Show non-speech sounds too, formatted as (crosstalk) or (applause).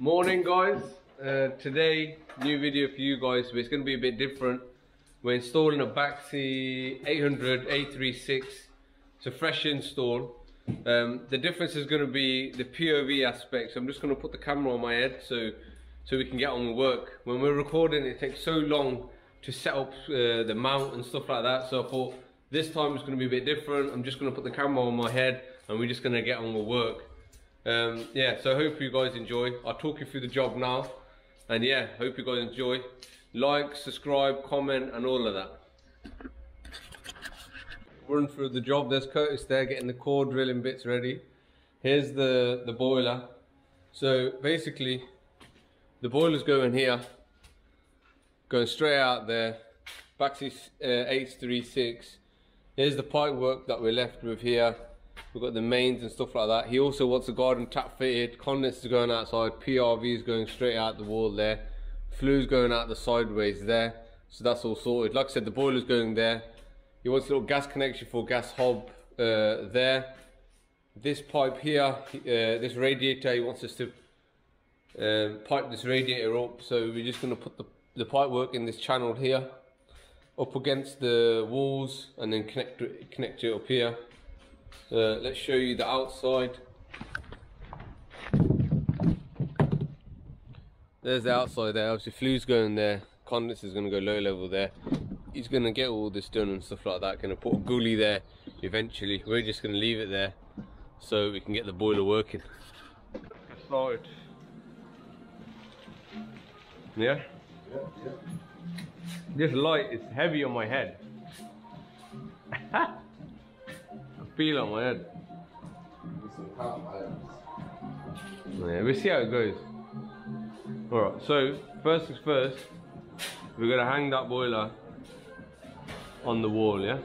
Morning guys, uh, today new video for you guys but it's going to be a bit different. We're installing a Baxi 800 836, it's a fresh install. Um, the difference is going to be the POV aspect, so I'm just going to put the camera on my head so so we can get on with work. When we're recording it takes so long to set up uh, the mount and stuff like that so I thought this time it's going to be a bit different. I'm just going to put the camera on my head and we're just going to get on with work. Um, yeah, so hope you guys enjoy. I'll talk you through the job now. And yeah, hope you guys enjoy. Like, subscribe, comment, and all of that. Run through the job. There's Curtis there getting the core drilling bits ready. Here's the, the boiler. So basically, the boiler's going here. Going straight out there. Baxi uh, 836. Here's the pipe work that we're left with here. We've got the mains and stuff like that. He also wants a garden tap fitted. Condenser going outside. PRV is going straight out the wall there. Flue's going out the sideways there. So that's all sorted. Like I said, the boiler's going there. He wants a little gas connection for gas hob uh, there. This pipe here, uh, this radiator, he wants us to um, pipe this radiator up. So we're just going to put the, the pipe work in this channel here up against the walls and then connect connect it up here. Uh, let's show you the outside. There's the outside there, obviously flue's going there, condenser's going to go low level there. He's going to get all this done and stuff like that, going to put a gully there eventually. We're just going to leave it there so we can get the boiler working. Get started. Yeah? Yeah, yeah. This light is heavy on my head. (laughs) feel on my head. Yeah, we'll see how it goes. Alright, so first things first, we're gonna hang that boiler on the wall, yeah?